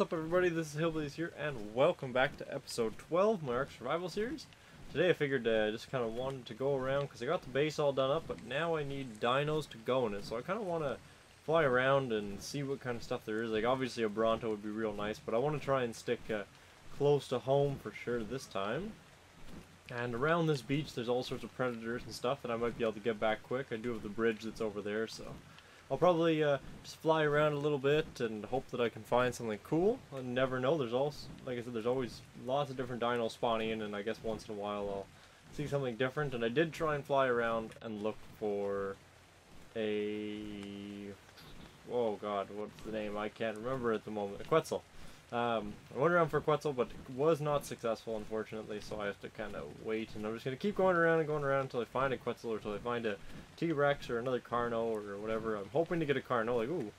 What's up everybody, this is Hillbilies here, and welcome back to episode 12 of my Ark Survival Series. Today I figured uh, I just kind of wanted to go around, because I got the base all done up, but now I need dinos to go in it, so I kind of want to fly around and see what kind of stuff there is. Like, obviously a Bronto would be real nice, but I want to try and stick uh, close to home for sure this time. And around this beach there's all sorts of predators and stuff that I might be able to get back quick. I do have the bridge that's over there, so... I'll probably uh, just fly around a little bit and hope that I can find something cool. I never know. There's also, like I said, there's always lots of different dinos spawning in, and I guess once in a while I'll see something different. And I did try and fly around and look for a... Oh god, what's the name? I can't remember at the moment. A Quetzal. Um, I went around for Quetzal, but was not successful, unfortunately, so I have to kind of wait, and I'm just going to keep going around and going around until I find a Quetzal, or until I find a T-Rex, or another Carno, or whatever. I'm hoping to get a Carno, like, ooh,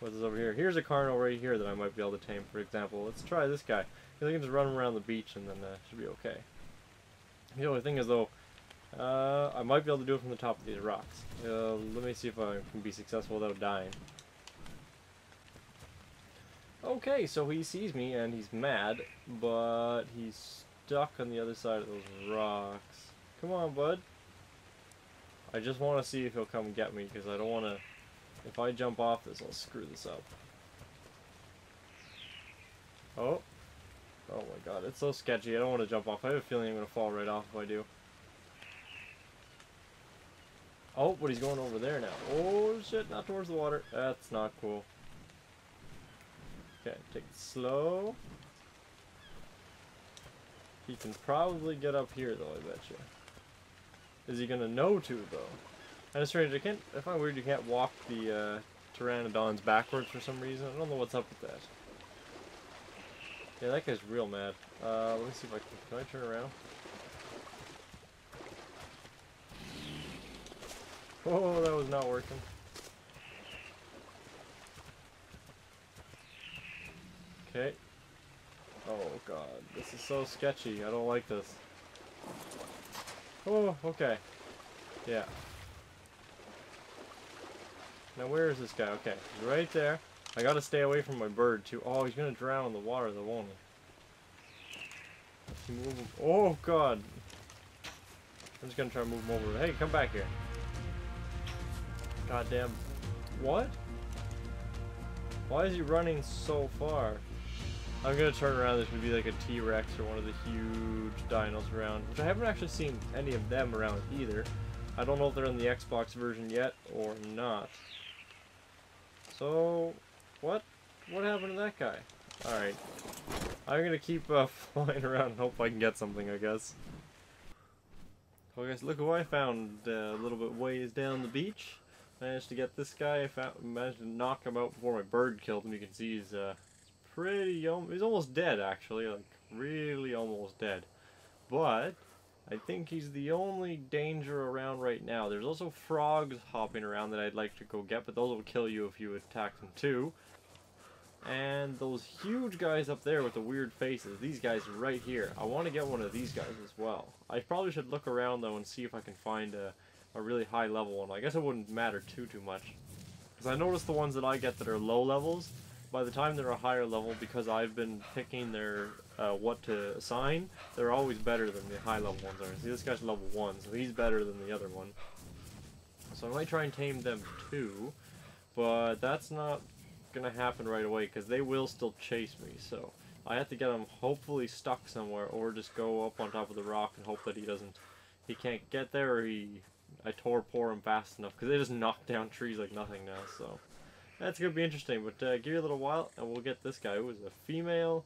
what's this over here? Here's a Carno right here that I might be able to tame, for example. Let's try this guy. I can just run around the beach, and then uh, should be okay. The only thing is, though, uh, I might be able to do it from the top of these rocks. Uh, let me see if I can be successful without dying. Okay, so he sees me and he's mad, but he's stuck on the other side of those rocks. Come on, bud. I just want to see if he'll come get me, because I don't want to... If I jump off this, I'll screw this up. Oh. Oh my god, it's so sketchy. I don't want to jump off. I have a feeling I'm going to fall right off if I do. Oh, but he's going over there now. Oh shit, not towards the water. That's not cool. Okay, take it slow. He can probably get up here though, I bet you. Is he gonna know to though? And it's strange, I can't I find weird you can't walk the uh, pteranodons backwards for some reason. I don't know what's up with that. Yeah, that guy's real mad. Uh, let me see if I can, can I turn around? Oh, that was not working. Okay. Oh god, this is so sketchy. I don't like this. Oh, okay. Yeah. Now where is this guy? Okay, he's right there. I gotta stay away from my bird too. Oh, he's gonna drown in the water though, won't he? Move him. Oh god. I'm just gonna try to move him over. Hey, come back here. Goddamn. What? Why is he running so far? I'm gonna turn around, there's gonna be like a T-Rex or one of the huge dinos around, which I haven't actually seen any of them around either. I don't know if they're in the Xbox version yet or not. So, what? What happened to that guy? Alright. I'm gonna keep uh, flying around and hope I can get something, I guess. Well, guys, look who I found uh, a little bit ways down the beach. Managed to get this guy, I managed to knock him out before my bird killed him. You can see he's uh, pretty, he's almost dead actually, like really almost dead. But, I think he's the only danger around right now. There's also frogs hopping around that I'd like to go get, but those will kill you if you attack them too. And those huge guys up there with the weird faces, these guys right here. I want to get one of these guys as well. I probably should look around though and see if I can find a, a really high level one. I guess it wouldn't matter too, too much. Because I noticed the ones that I get that are low levels, by the time they're a higher level, because I've been picking their uh, what to assign, they're always better than the high level ones are. See, this guy's level 1, so he's better than the other one. So I might try and tame them too, but that's not going to happen right away, because they will still chase me, so I have to get them hopefully stuck somewhere, or just go up on top of the rock and hope that he doesn't, he can't get there, or he, I torpor him fast enough, because they just knock down trees like nothing now, so... That's to be interesting, but uh, give you a little while, and we'll get this guy, who is a female,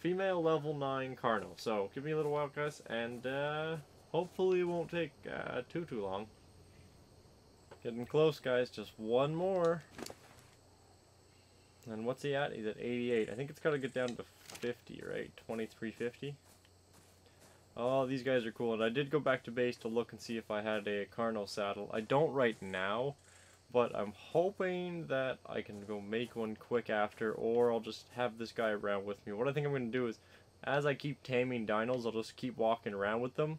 female level 9 Carno. So, give me a little while, guys, and uh, hopefully it won't take uh, too, too long. Getting close, guys, just one more. And what's he at? He's at 88. I think it's got to get down to 50, right? 2350. Oh, these guys are cool. And I did go back to base to look and see if I had a Carno saddle. I don't right now, but I'm hoping that I can go make one quick after, or I'll just have this guy around with me. What I think I'm going to do is, as I keep taming dinos, I'll just keep walking around with them.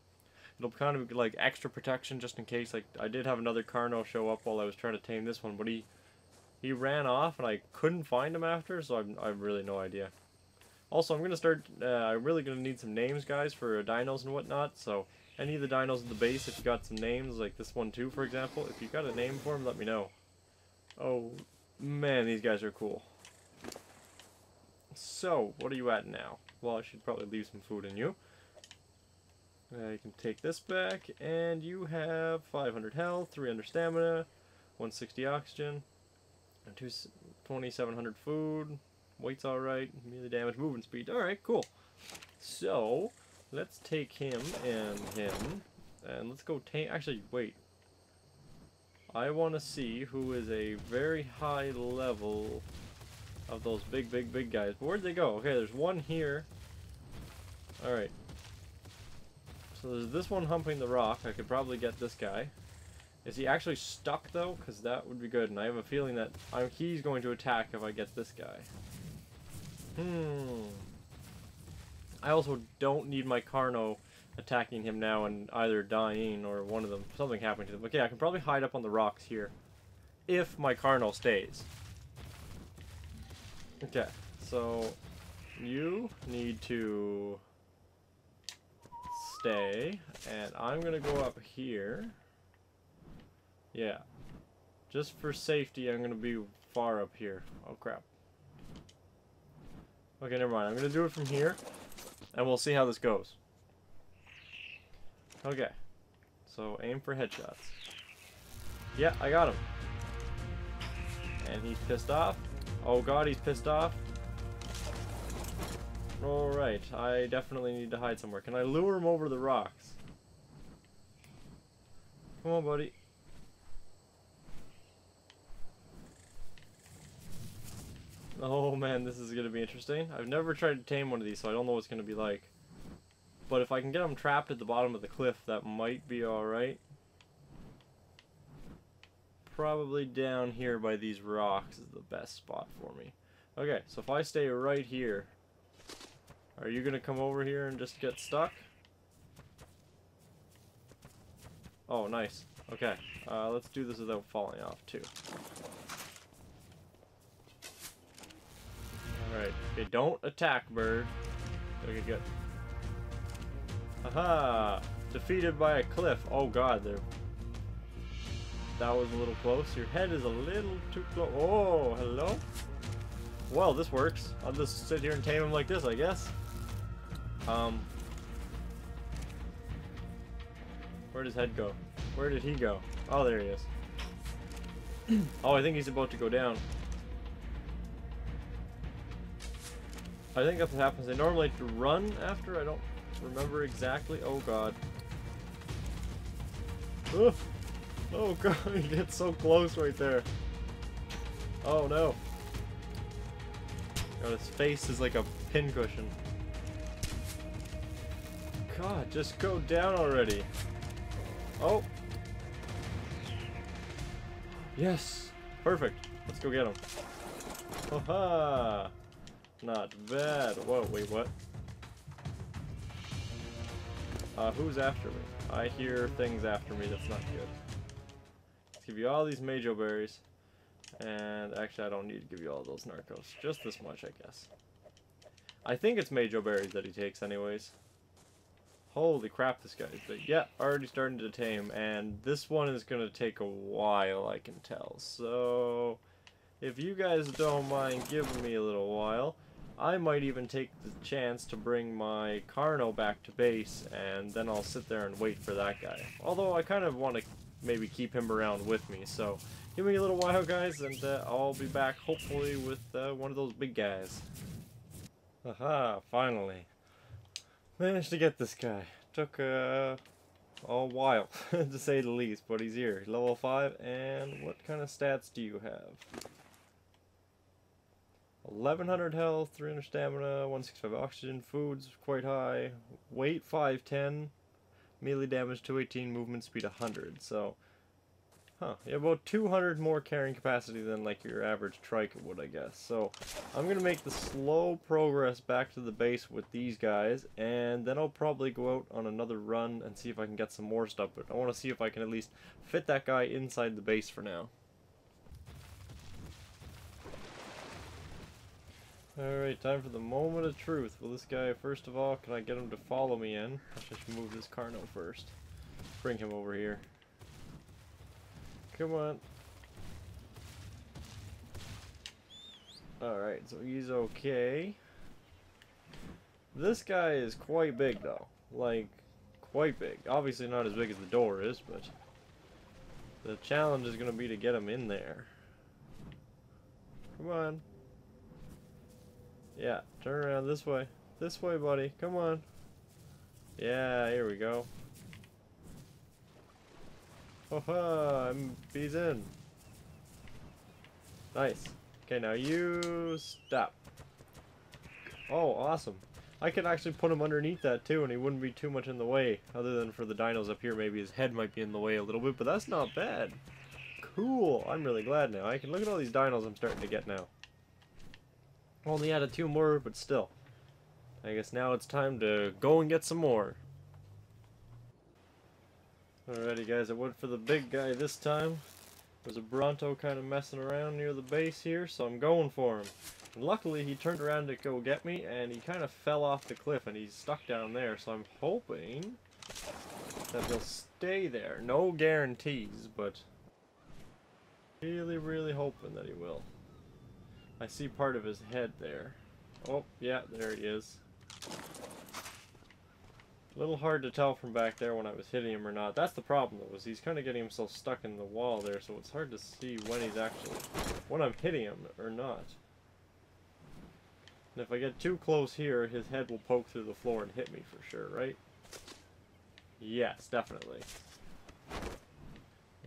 It'll kind of be like extra protection just in case, like, I did have another Carno show up while I was trying to tame this one, but he, he ran off and I couldn't find him after, so I've, I've really no idea. Also, I'm going to start, uh, I'm really going to need some names, guys, for dinos and whatnot, so any of the dinos at the base, if you got some names, like this one too, for example, if you got a name for him, let me know. Oh, man, these guys are cool. So, what are you at now? Well, I should probably leave some food in you. Uh, you can take this back, and you have 500 health, 300 stamina, 160 oxygen, and 2700 food. Weight's alright, melee damage, movement speed. Alright, cool. So, let's take him and him, and let's go take. Actually, wait. I want to see who is a very high level of those big, big, big guys. But where'd they go? Okay, there's one here. Alright. So there's this one humping the rock. I could probably get this guy. Is he actually stuck though? Because that would be good. And I have a feeling that I'm, he's going to attack if I get this guy. Hmm. I also don't need my Carno attacking him now and either dying or one of them, something happening to them. Okay, I can probably hide up on the rocks here. If my Carno stays. Okay, so you need to stay, and I'm gonna go up here. Yeah. Just for safety, I'm gonna be far up here. Oh crap. Okay, never mind. I'm gonna do it from here, and we'll see how this goes. Okay. So, aim for headshots. Yeah, I got him. And he's pissed off. Oh god, he's pissed off. Alright, I definitely need to hide somewhere. Can I lure him over the rocks? Come on, buddy. Oh man, this is gonna be interesting. I've never tried to tame one of these, so I don't know what it's gonna be like. But if I can get them trapped at the bottom of the cliff, that might be alright. Probably down here by these rocks is the best spot for me. Okay, so if I stay right here, are you gonna come over here and just get stuck? Oh, nice. Okay, uh, let's do this without falling off, too. Alright, okay, don't attack, bird. Okay, good. Haha! Defeated by a cliff. Oh god, there. That was a little close. Your head is a little too close. Oh, hello? Well, this works. I'll just sit here and tame him like this, I guess. Um. Where does head go? Where did he go? Oh, there he is. oh, I think he's about to go down. I think that's what happens. They normally run after. I don't remember exactly. Oh god. Oh, oh god, he gets so close right there. Oh no. God, his face is like a pincushion. God, just go down already. Oh. Yes. Perfect. Let's go get him. Haha. Not bad. Whoa, wait, what? Uh, who's after me? I hear things after me that's not good. Let's give you all these Mejoberries. And actually, I don't need to give you all those Narcos. Just this much, I guess. I think it's Mejoberries that he takes anyways. Holy crap, this guy's big. Yeah, already starting to tame. And this one is going to take a while, I can tell. So, if you guys don't mind giving me a little while... I might even take the chance to bring my Carno back to base, and then I'll sit there and wait for that guy. Although I kind of want to maybe keep him around with me, so give me a little while, guys, and uh, I'll be back hopefully with uh, one of those big guys. Aha, finally. Managed to get this guy. Took uh, a while, to say the least, but he's here. Level 5, and what kind of stats do you have? 1100 health, 300 stamina, 165 oxygen, food's quite high, weight 510, melee damage 218, movement speed 100. So, huh, yeah, about 200 more carrying capacity than like your average trike would, I guess. So, I'm going to make the slow progress back to the base with these guys, and then I'll probably go out on another run and see if I can get some more stuff, but I want to see if I can at least fit that guy inside the base for now. Alright, time for the moment of truth. Will this guy, first of all, can I get him to follow me in? I should move this Carno first. Bring him over here. Come on. Alright, so he's okay. This guy is quite big, though. Like, quite big. Obviously not as big as the door is, but... The challenge is going to be to get him in there. Come on. Yeah, turn around this way. This way, buddy. Come on. Yeah, here we go. Oh, I'm, bees in. Nice. Okay, now you stop. Oh, awesome. I could actually put him underneath that too, and he wouldn't be too much in the way. Other than for the dinos up here, maybe his head might be in the way a little bit, but that's not bad. Cool. I'm really glad now. I can look at all these dinos I'm starting to get now. Only added two more, but still. I guess now it's time to go and get some more. Alrighty guys, I went for the big guy this time. There's a Bronto kind of messing around near the base here, so I'm going for him. And luckily he turned around to go get me, and he kind of fell off the cliff, and he's stuck down there, so I'm hoping that he'll stay there. No guarantees, but really, really hoping that he will. I see part of his head there. Oh, yeah, there he is. A little hard to tell from back there when I was hitting him or not. That's the problem, though, is he's kind of getting himself stuck in the wall there, so it's hard to see when he's actually... when I'm hitting him or not. And if I get too close here, his head will poke through the floor and hit me for sure, right? Yes, definitely.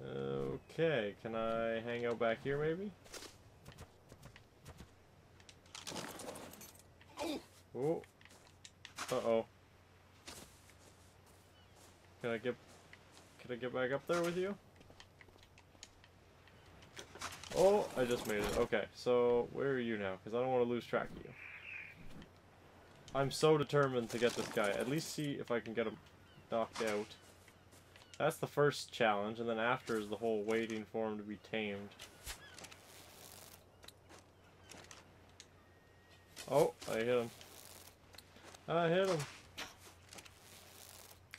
Okay, can I hang out back here maybe? Oh. Uh-oh. Can I get... Can I get back up there with you? Oh, I just made it. Okay, so where are you now? Because I don't want to lose track of you. I'm so determined to get this guy. At least see if I can get him knocked out. That's the first challenge, and then after is the whole waiting for him to be tamed. Oh, I hit him. I hit him.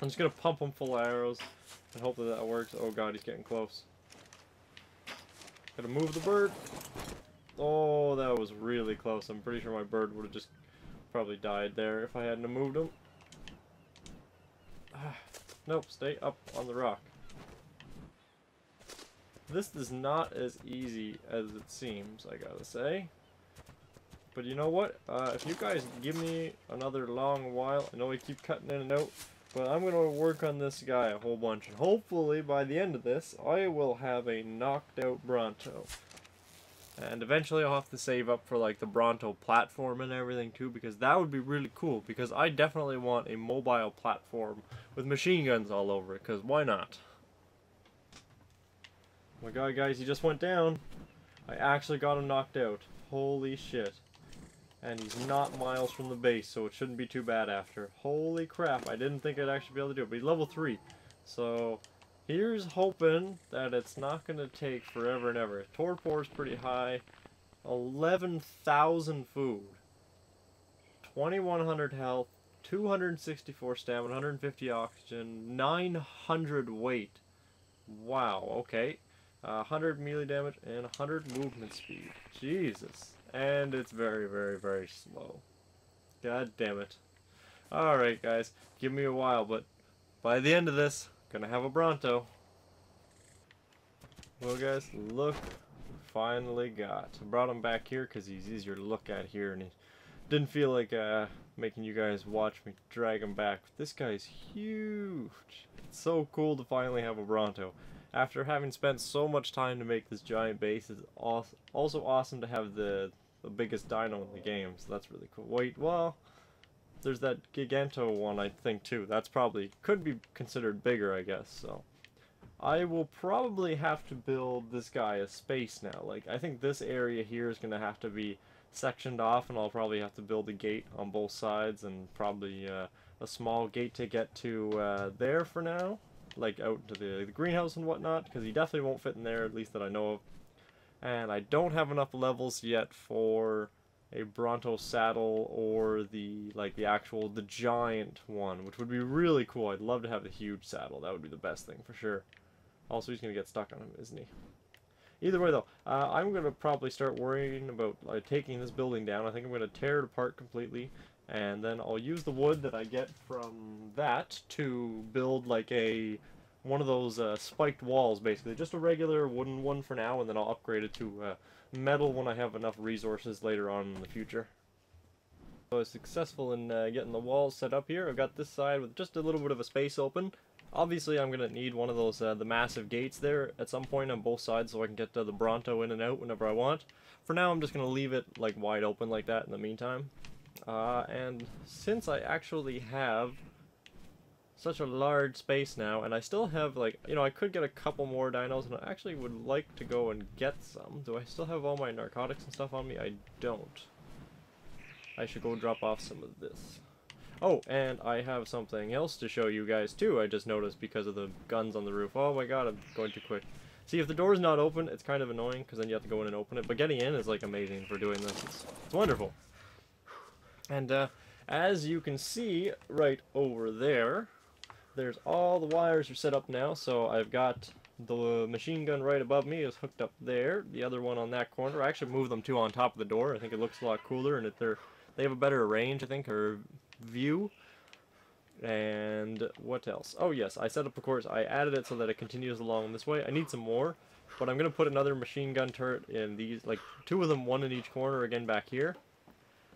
I'm just gonna pump him full of arrows and hope that that works. Oh god, he's getting close. Gotta move the bird. Oh, that was really close. I'm pretty sure my bird would have just probably died there if I hadn't moved him. Ah, nope, stay up on the rock. This is not as easy as it seems, I gotta say. But you know what? Uh, if you guys give me another long while, I know we keep cutting in and out, but I'm going to work on this guy a whole bunch. And hopefully by the end of this, I will have a knocked out Bronto. And eventually I'll have to save up for like the Bronto platform and everything too, because that would be really cool. Because I definitely want a mobile platform with machine guns all over it, because why not? Oh my god guys, he just went down. I actually got him knocked out. Holy shit. And he's not miles from the base, so it shouldn't be too bad after. Holy crap, I didn't think I'd actually be able to do it, but he's level 3. So, here's hoping that it's not going to take forever and ever. Torpor's pretty high. 11,000 food. 2,100 health. 264 stamina, 150 oxygen, 900 weight. Wow, okay. Uh, 100 melee damage and 100 movement speed. Jesus. And it's very, very, very slow. God damn it. Alright, guys. Give me a while, but by the end of this, gonna have a Bronto. Well, guys, look finally got. Brought him back here because he's easier to look at here, and it didn't feel like uh, making you guys watch me drag him back. This guy's huge. It's so cool to finally have a Bronto. After having spent so much time to make this giant base, it's also awesome to have the the biggest dino in the game, so that's really cool. Wait, well, there's that Giganto one, I think, too. That's probably, could be considered bigger, I guess, so. I will probably have to build this guy a space now. Like, I think this area here is going to have to be sectioned off, and I'll probably have to build a gate on both sides, and probably uh, a small gate to get to uh, there for now. Like, out to the, the greenhouse and whatnot, because he definitely won't fit in there, at least that I know of. And I don't have enough levels yet for a Bronto saddle or the like the actual the giant one, which would be really cool. I'd love to have the huge saddle. That would be the best thing for sure. Also, he's gonna get stuck on him, isn't he? Either way, though, uh, I'm gonna probably start worrying about like, taking this building down. I think I'm gonna tear it apart completely, and then I'll use the wood that I get from that to build like a one of those uh, spiked walls, basically, just a regular wooden one for now, and then I'll upgrade it to uh, metal when I have enough resources later on in the future. So I was successful in uh, getting the walls set up here. I've got this side with just a little bit of a space open. Obviously, I'm going to need one of those, uh, the massive gates there at some point on both sides so I can get the Bronto in and out whenever I want. For now, I'm just going to leave it like wide open like that in the meantime. Uh, and since I actually have such a large space now, and I still have, like, you know, I could get a couple more dinos, and I actually would like to go and get some. Do I still have all my narcotics and stuff on me? I don't. I should go drop off some of this. Oh, and I have something else to show you guys, too, I just noticed because of the guns on the roof. Oh my god, I'm going too quick. See, if the door's not open, it's kind of annoying, because then you have to go in and open it, but getting in is, like, amazing for doing this. It's, it's wonderful. And, uh, as you can see right over there, there's all the wires are set up now, so I've got the machine gun right above me is hooked up there. The other one on that corner. I actually moved them two on top of the door. I think it looks a lot cooler, and they're they have a better range, I think, or view. And what else? Oh yes, I set up of course. I added it so that it continues along this way. I need some more, but I'm gonna put another machine gun turret in these, like two of them, one in each corner, again back here.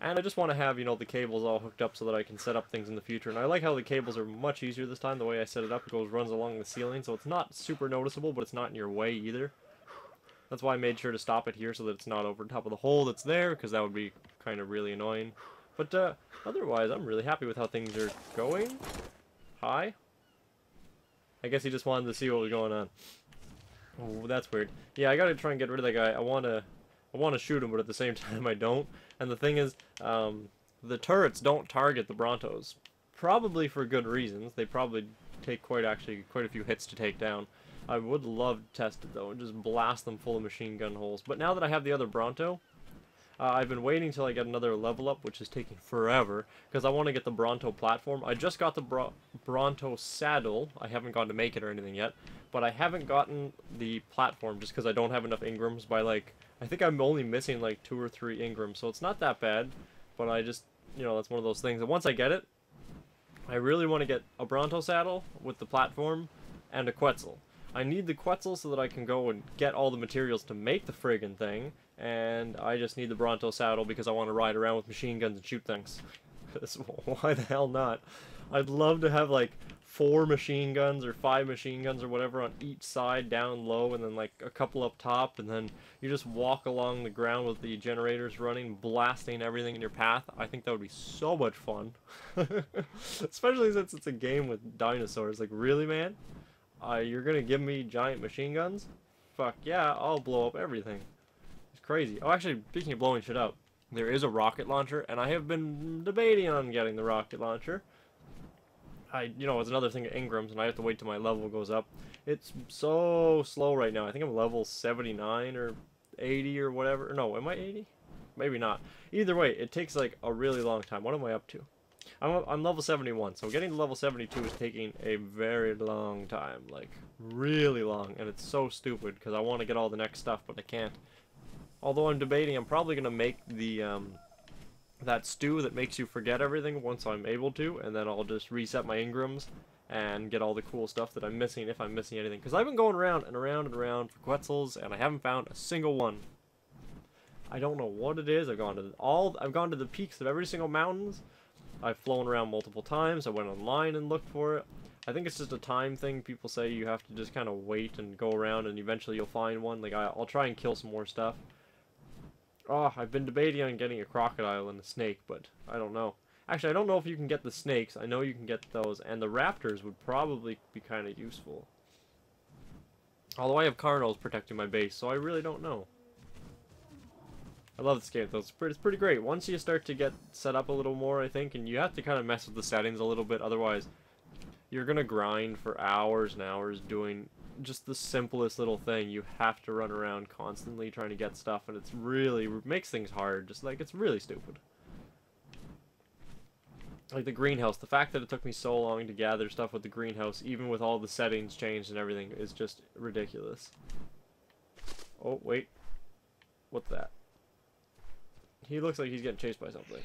And I just want to have, you know, the cables all hooked up so that I can set up things in the future. And I like how the cables are much easier this time. The way I set it up, it goes runs along the ceiling, so it's not super noticeable, but it's not in your way either. That's why I made sure to stop it here so that it's not over top of the hole that's there, because that would be kind of really annoying. But uh, otherwise, I'm really happy with how things are going. Hi? I guess he just wanted to see what was going on. Oh, that's weird. Yeah, I gotta try and get rid of that guy. I wanna... I want to shoot him, but at the same time I don't. And the thing is, um, the turrets don't target the Brontos. Probably for good reasons. They probably take quite actually quite a few hits to take down. I would love to test it though and just blast them full of machine gun holes. But now that I have the other Bronto, uh, I've been waiting till I get another level up, which is taking forever, because I want to get the Bronto platform. I just got the Bro Bronto saddle. I haven't gone to make it or anything yet, but I haven't gotten the platform just because I don't have enough Engrams by like I think I'm only missing like two or three Engrams, so it's not that bad. But I just, you know, that's one of those things. And once I get it, I really want to get a Bronto saddle with the platform and a Quetzal. I need the Quetzal so that I can go and get all the materials to make the friggin' thing, and I just need the Bronto saddle because I want to ride around with machine guns and shoot things. Why the hell not? I'd love to have like four machine guns or five machine guns or whatever on each side down low and then like a couple up top and then you just walk along the ground with the generators running blasting everything in your path. I think that would be so much fun. Especially since it's a game with dinosaurs. Like really man? Uh, you're gonna give me giant machine guns? Fuck yeah i'll blow up everything. It's crazy. Oh actually speaking of blowing shit up there is a rocket launcher and i have been debating on getting the rocket launcher I, you know, it's another thing at Engrams, and I have to wait till my level goes up. It's so slow right now. I think I'm level 79 or 80 or whatever. No, am I 80? Maybe not. Either way, it takes like a really long time. What am I up to? I'm, I'm level 71, so getting to level 72 is taking a very long time. Like, really long, and it's so stupid, because I want to get all the next stuff, but I can't. Although I'm debating, I'm probably going to make the, um, that stew that makes you forget everything once I'm able to, and then I'll just reset my Engrams and get all the cool stuff that I'm missing if I'm missing anything. Because I've been going around and around and around for Quetzals, and I haven't found a single one. I don't know what it is. I've gone to all. I've gone to the peaks of every single mountains. I've flown around multiple times. I went online and looked for it. I think it's just a time thing. People say you have to just kind of wait and go around, and eventually you'll find one. Like I, I'll try and kill some more stuff. Oh, I've been debating on getting a crocodile and a snake, but I don't know. Actually, I don't know if you can get the snakes. I know you can get those, and the raptors would probably be kind of useful. Although I have Carnos protecting my base, so I really don't know. I love this game, though. It's pretty, it's pretty great. Once you start to get set up a little more, I think, and you have to kind of mess with the settings a little bit, otherwise you're going to grind for hours and hours doing just the simplest little thing. You have to run around constantly trying to get stuff, and it's really makes things hard. Just like it's really stupid. Like the greenhouse, the fact that it took me so long to gather stuff with the greenhouse, even with all the settings changed and everything, is just ridiculous. Oh, wait. What's that? He looks like he's getting chased by something.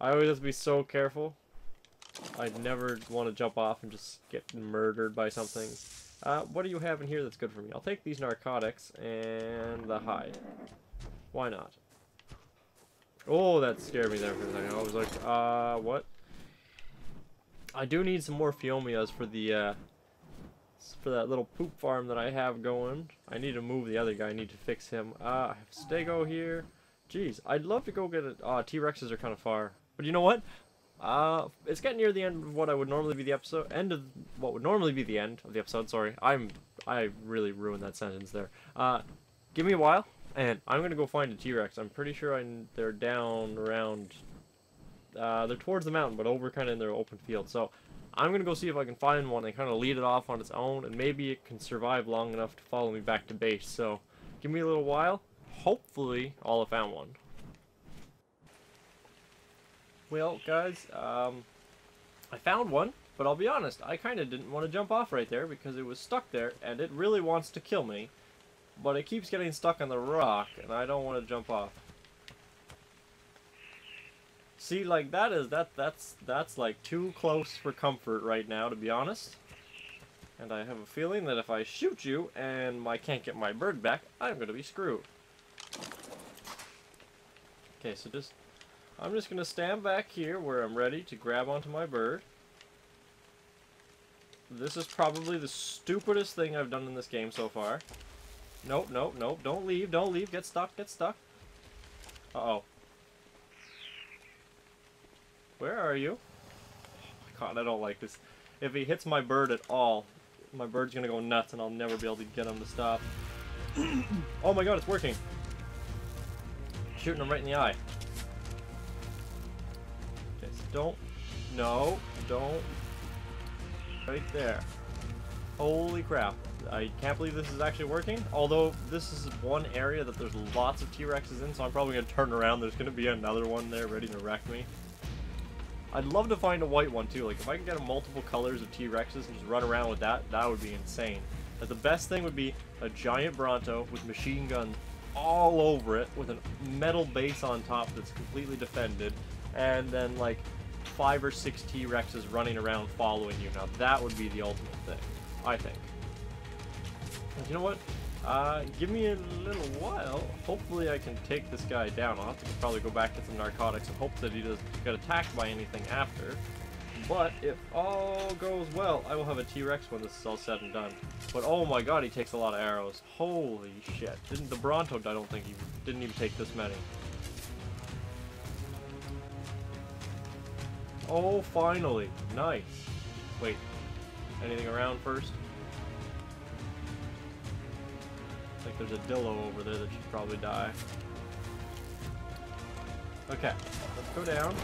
I always have to be so careful. I never want to jump off and just get murdered by something. Uh, what do you have in here that's good for me? I'll take these narcotics and the hide. Why not? Oh, that scared me there for a second. I was like, uh, what? I do need some more Phiomias for the, uh, for that little poop farm that I have going. I need to move the other guy. I need to fix him. Uh, I have Stego here. Jeez, I'd love to go get it. Uh, T-Rexes are kind of far. But you know what? Uh, it's getting near the end of what I would normally be the episode, end of what would normally be the end of the episode, sorry. I'm, I really ruined that sentence there. Uh, give me a while. And I'm gonna go find a T-Rex. I'm pretty sure I, they're down around. Uh, they're towards the mountain, but over kind of in their open field. So I'm gonna go see if I can find one and kind of lead it off on its own, and maybe it can survive long enough to follow me back to base. So give me a little while. Hopefully, I'll have found one. Well, guys, um, I found one, but I'll be honest, I kind of didn't want to jump off right there because it was stuck there, and it really wants to kill me. But it keeps getting stuck on the rock, and I don't want to jump off. See, like, that is, that, that's, that's, like, too close for comfort right now, to be honest. And I have a feeling that if I shoot you, and I can't get my bird back, I'm gonna be screwed. Okay, so just, I'm just gonna stand back here where I'm ready to grab onto my bird. This is probably the stupidest thing I've done in this game so far. Nope, nope, nope. Don't leave, don't leave. Get stuck, get stuck. Uh-oh. Where are you? Oh god, I don't like this. If he hits my bird at all, my bird's gonna go nuts and I'll never be able to get him to stop. oh my god, it's working. Shooting him right in the eye. Don't... No, don't... Right there. Holy crap. I can't believe this is actually working. Although, this is one area that there's lots of T-Rexes in, so I'm probably going to turn around. There's going to be another one there ready to wreck me. I'd love to find a white one, too. Like, if I could get multiple colors of T-Rexes and just run around with that, that would be insane. But the best thing would be a giant Bronto with machine guns all over it, with a metal base on top that's completely defended, and then, like, five or six T-Rexes running around following you. Now, that would be the ultimate thing, I think. You know what? Uh, give me a little while. Hopefully I can take this guy down. I'll have to probably go back to some narcotics and hope that he doesn't get attacked by anything after. But if all goes well, I will have a T-Rex when this is all said and done. But oh my god, he takes a lot of arrows. Holy shit. Didn't the Bronto, I don't think he didn't even take this many. Oh, finally. Nice. Wait. Anything around first? I think there's a Dillo over there that should probably die. Okay, let's go down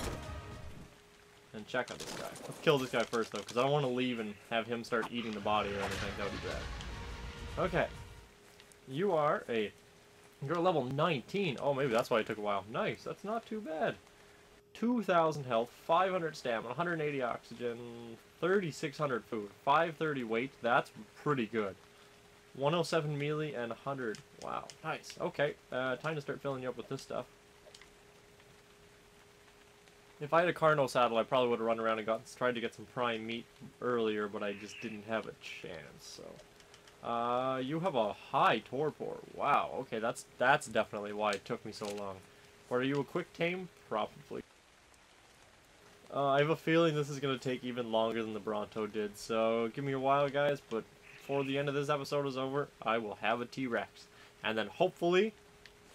and check on this guy. Let's kill this guy first, though, because I don't want to leave and have him start eating the body or anything. That would be bad. Okay. You are a... You're level 19. Oh, maybe that's why it took a while. Nice. That's not too bad. 2,000 health, 500 stamina, 180 oxygen, 3,600 food, 530 weight. That's pretty good. 107 melee and 100. Wow, nice. Okay, uh, time to start filling you up with this stuff. If I had a Carno saddle, I probably would have run around and got tried to get some prime meat earlier, but I just didn't have a chance. So, uh, you have a high torpor. Wow. Okay, that's that's definitely why it took me so long. Or are you a quick tame? Probably. Uh, I have a feeling this is gonna take even longer than the Bronto did. So give me a while, guys. But before the end of this episode is over, I will have a T-Rex. And then hopefully,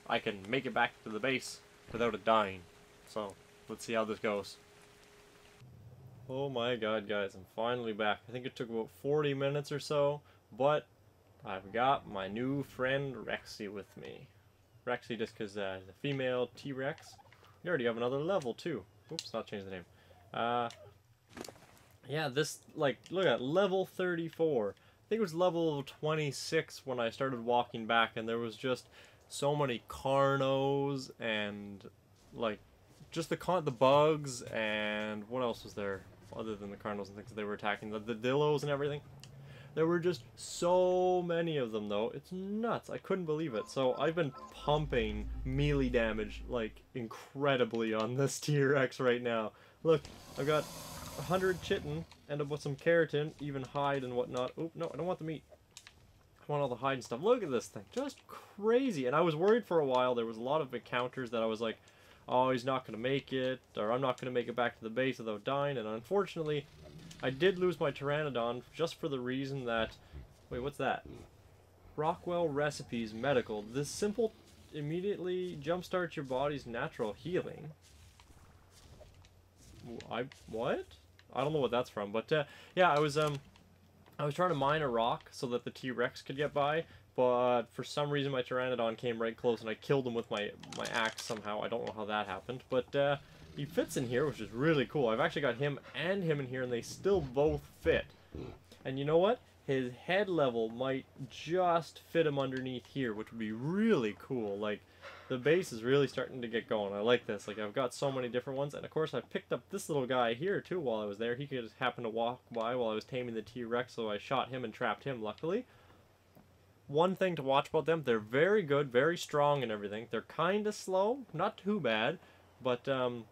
I can make it back to the base without it dying. So, let's see how this goes. Oh my god, guys, I'm finally back. I think it took about 40 minutes or so, but I've got my new friend Rexy with me. Rexy just because uh, the female T-Rex. You already have another level, too. Oops, not change the name. Uh, yeah, this, like, look at level 34. I think it was level 26 when I started walking back, and there was just so many Carnos and like just the con the bugs and what else was there other than the Carnos and things that they were attacking the, the Dillos and everything. There were just so many of them though. It's nuts. I couldn't believe it. So I've been pumping melee damage like incredibly on this T-Rex right now. Look, I've got 100 chitin, end up with some keratin, even hide and whatnot. Oop, no, I don't want the meat. I want all the hide and stuff. Look at this thing. Just crazy. And I was worried for a while. There was a lot of encounters that I was like, oh, he's not going to make it, or I'm not going to make it back to the base without dying. And unfortunately, I did lose my Pteranodon just for the reason that... Wait, what's that? Rockwell Recipes Medical. This simple immediately jumpstarts your body's natural healing. I... what? I don't know what that's from, but uh, yeah, I was um, I was trying to mine a rock so that the T-Rex could get by, but for some reason my Pteranodon came right close and I killed him with my my axe somehow. I don't know how that happened, but uh, he fits in here, which is really cool. I've actually got him and him in here, and they still both fit. And you know what? His head level might just fit him underneath here, which would be really cool. Like, the base is really starting to get going. I like this. Like, I've got so many different ones. And, of course, I picked up this little guy here, too, while I was there. He could just happen to walk by while I was taming the T-Rex, so I shot him and trapped him, luckily. One thing to watch about them, they're very good, very strong and everything. They're kind of slow, not too bad, but um,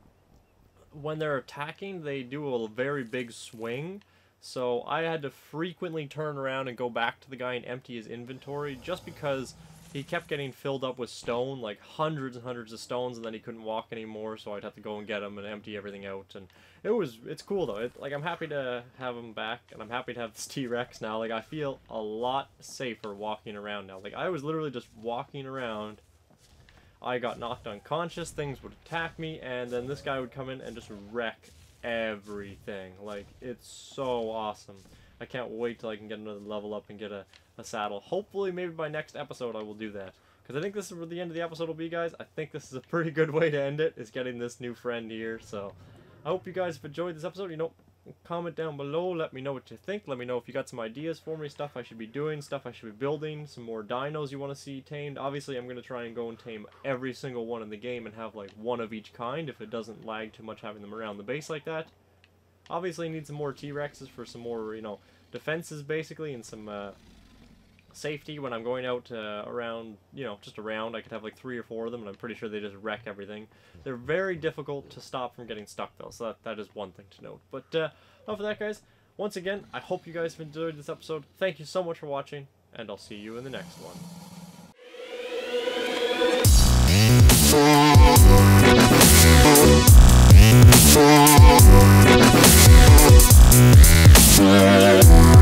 when they're attacking, they do a very big swing. So I had to frequently turn around and go back to the guy and empty his inventory just because he kept getting filled up with stone, like hundreds and hundreds of stones, and then he couldn't walk anymore, so I'd have to go and get him and empty everything out. And it was, it's cool though. It, like, I'm happy to have him back, and I'm happy to have this T-Rex now. Like, I feel a lot safer walking around now. Like, I was literally just walking around I got knocked unconscious, things would attack me, and then this guy would come in and just wreck everything. Like, it's so awesome. I can't wait till I can get another level up and get a, a saddle. Hopefully, maybe by next episode I will do that. Because I think this is where the end of the episode will be, guys. I think this is a pretty good way to end it, is getting this new friend here. So, I hope you guys have enjoyed this episode. You know, comment down below. Let me know what you think. Let me know if you got some ideas for me, stuff I should be doing, stuff I should be building, some more dinos you want to see tamed. Obviously, I'm going to try and go and tame every single one in the game and have like one of each kind if it doesn't lag too much having them around the base like that. Obviously, need some more T-Rexes for some more, you know, defenses basically and some uh, safety when I'm going out uh, around, you know, just around. I could have like three or four of them, and I'm pretty sure they just wreck everything. They're very difficult to stop from getting stuck, though, so that, that is one thing to note. But uh, enough of that, guys. Once again, I hope you guys have enjoyed this episode. Thank you so much for watching, and I'll see you in the next one. Yeah.